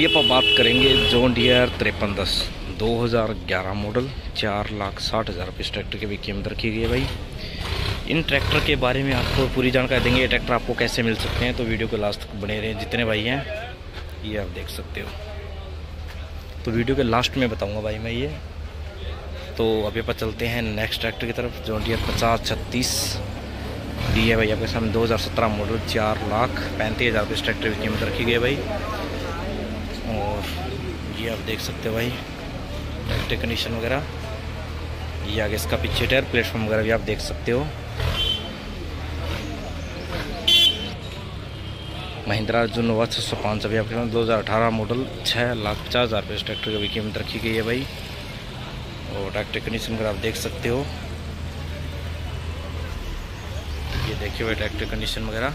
अभी आप बात करेंगे जोन डी आर तिरपन दस, दो हज़ार ग्यारह मॉडल चार लाख साठ हज़ार रुपये इस ट्रैक्टर की भी कीमत रखी गई है भाई। इन ट्रैक्टर के बारे में आपको पूरी जानकारी देंगे, ये ट्रैक्टर आपको कैसे मिल सकते हैं। तो वीडियो के लास्ट तक बने रहें, जितने भाई हैं, ये आप देख सकते हो। तो वीडियो के लास्ट में बताऊँगा भाई मैं ये। तो अभी आप चलते हैं नेक्स्ट ट्रैक्टर की तरफ़ जोन डी आर पचास, छत्तीस। डी है भाई आपके सामने 2017 मॉडल चार लाख पैंतीस हज़ार रुपये इस ट्रैक्टर की कीमत रखी गई है भाई। और ये आप देख सकते हो भाई इलेक्ट्रिक कंडीशन वगैरह। ये आगे इसका पीछे टायर प्लेटफॉर्म वगैरह भी आप देख सकते हो। महिंद्रा जो नोवा छः सौ पाँच अभी आपके दो हज़ार अठारह मॉडल छः लाख पचास हज़ार रुपये इस ट्रैक्टर की कीमत रखी गई है भाई। और ट्रैक्टर कंडीशन वगैरह आप देख सकते हो। ये देखिए भाई ट्रैक्टर कंडीशन वगैरह।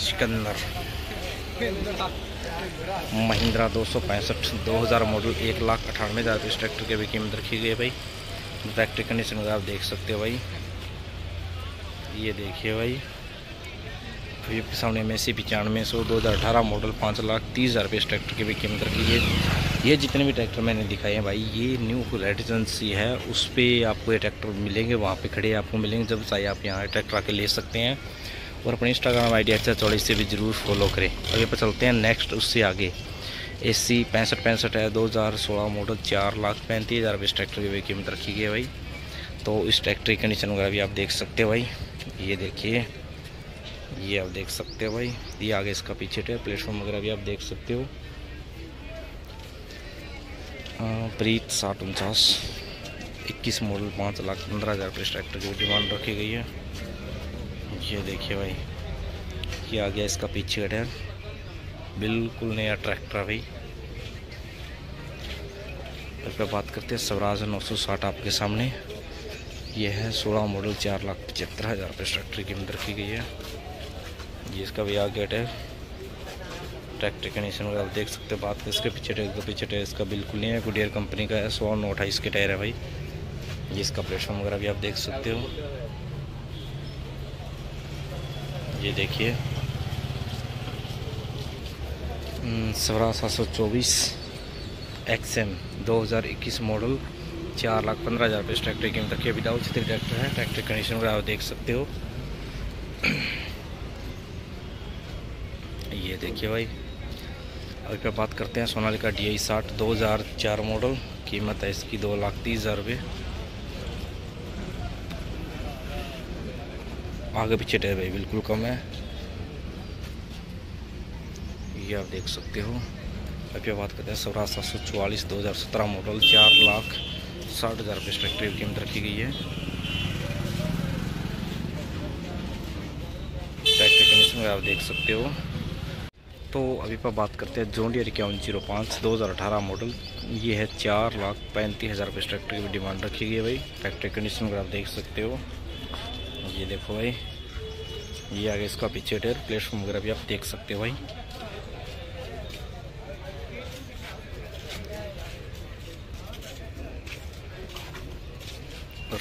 सिकंदर। महिंद्रा दो सौ पैंसठ, दो हज़ार मॉडल, एक लाख अठानवे हज़ार इस ट्रैक्टर की भी कीमत रखी गई है भाई। ट्रैक्टर कंडीशन आप देख सकते हो भाई। ये देखिए भाई। फिर आपके सामने एस सी पचानवे सौ, दो हज़ार अठारह मॉडल, पाँच लाख तीस हज़ार रुपये इस ट्रैक्टर की भी कीमत रखी है। ये जितने भी ट्रैक्टर मैंने दिखाए हैं भाई, ये न्यू एजेंसी है। उस पर आपको ये ट्रैक्टर मिलेंगे, वहाँ पे खड़े आपको मिलेंगे जब चाहे आप यहाँ ट्रैक्टर आके ले सकते हैं। और अपने इंस्टाग्राम आई डी अच्छा चौड़ी से भी ज़रूर फॉलो करें। आगे पर चलते हैं नेक्स्ट उससे आगे। ए सी पैंसठ पैंसठ है, दो हज़ार सोलह मॉडल चार लाख पैंतीस हज़ार। इस ट्रैक्टर की कीमत रखी गई है भाई। तो इस ट्रैक्टर की कंडीशन वगैरह भी आप देख सकते हो भाई। ये देखिए, ये आप देख सकते हो भाई। ये आगे इसका पीछे टे प्लेटफॉर्म वगैरह भी आप देख सकते हो। प्रीत साठ उनचास, इक्कीस मॉडल पाँच लाख पंद्रह हज़ार रुपये ट्रैक्टर की डिमांड रखी गई है। ये देखिए भाई, ये आ गया इसका पीछे का टायर बिल्कुल नया ट्रैक्टर भाई। इस पर बात करते हैं, स्वराज नौ सौ साठ आपके सामने। ये है सोलह मॉडल चार लाख पचहत्तर हज़ार रुपये ट्रैक्टर की कीमत रखी गई है। ये इसका भी आ गया टायर ट्रैक्टर कंडीशन आप देख सकते हो, बात कर इसके पीछे टायर पीछे टायर इसका बिल्कुल नहीं है गुडियर कंपनी का है सौ नौ अट्ठाईस के टायर है भाई। ये इसका प्लेटफॉर्म वगैरह भी आप देख सकते हो। ये देखिए। हम्म, सवरा सात सौ चौबीस एक्स एम दो हज़ार इक्कीस मॉडल चार लाख पंद्रह हज़ार रुपये ट्रैक्टर की कीमत है। विदाउट चित्र ट्रैक्टर है ट्रैक्टर कंडीशन वगैरह आप देख सकते हो। ये देखिए भाई। अभी पे बात करते हैं सोनालिका डी आई साठ दो हज़ार चार मॉडल कीमत है इसकी दो लाख तीस हज़ार रुपये आगे पीछे टायर भाई, बिल्कुल कम है। ये आप देख सकते हो। अभी बात करते हैं सौरा सात सौ चौवालीस, दो हज़ार सत्रह मॉडल चार लाख साठ हज़ार रुपये ट्रैक्टर की कीमत रखी गई है। ट्रैक्टर कंडीशन आप देख सकते हो। तो अभी पर बात करते हैं जोडियर इक्यावन ज़ीरो पाँच, दो हज़ार अठारह मॉडल ये है चार लाख पैंतीस हज़ार रुपये ट्रैक्टर की डिमांड रखी गई है भाई। फैक्ट्री कंडीशन अगर आप देख सकते हो। ये देखो भाई। ये आगे इसका पीछे टायर प्लेटफॉर्म वगैरह भी आप देख सकते हो भाई।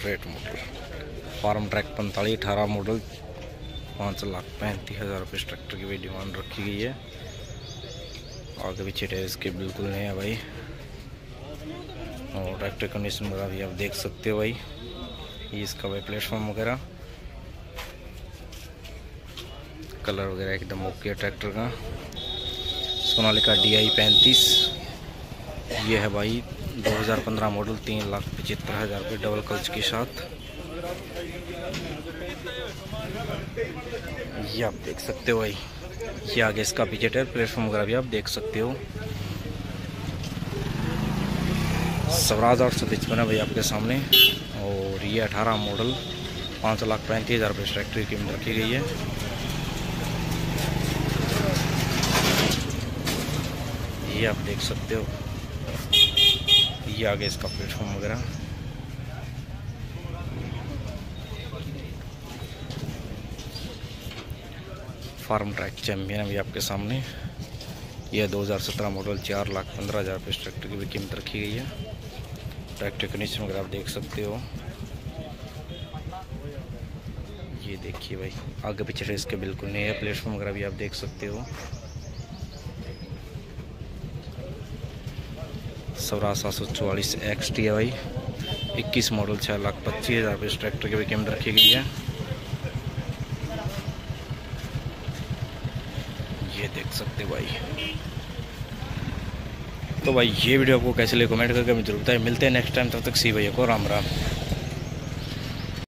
रेट मॉडल फार्म ट्रैक पैंतालीस, अठारह मॉडल पाँच लाख पैंतीस हज़ार रुपये ट्रैक्टर की भी डिमांड रखी गई है। आगे पीछे टायर इसके बिल्कुल नहीं है भाई। और ट्रैक्टर कंडीशन वगैरह भी आप देख सकते हो भाई। ये इसका भाई प्लेटफॉर्म वगैरह। कलर वगैरह एकदम ओके है ट्रैक्टर का। सोनालिका डी आई पैंतीस। ये है भाई 2015 मॉडल, तीन लाख पचहत्तर हज़ार रुपये डबल कल्च के साथ। ये आप देख सकते हो भाई। ये आगे इसका पीछे टायर प्लेटफॉर्म वगैरह भी आप देख सकते हो। स्वराज आठ सौ पचपन है भाई आपके सामने। और ये अठारह मॉडल, पाँच लाख पैंतीस हज़ार रुपये ट्रैक्टर की कीमत रखी गई है। ये आप देख सकते हो। ये आगे इसका प्लेटफॉर्म वगैरह। फार्म ट्रैक चैम्पियन अभी आपके सामने। यह 2017 मॉडल चार लाख पंद्रह हज़ार रुपये ट्रैक्टर की भी कीमत रखी गई है। ट्रैक्टर कंडीशन वगैरह आप देख सकते हो। ये देखिए भाई, आगे पीछे इसके बिल्कुल नहीं है प्लेटफॉर्म वगैरह भी आप देख सकते हो। सौराज सात सौ चौवालीस एक्स टी है भाई इक्कीस मॉडल छः लाख पच्चीस हज़ार रुपये इस ट्रैक्टर की भी कीमत रखी गई है। ये देख सकते हो भाई। तो भाई, ये वीडियो आपको कैसे लगे, कमेंट करके मुझे ज़रूर बताएँ। मिलते हैं नेक्स्ट टाइम तब तक सी भैया को राम राम।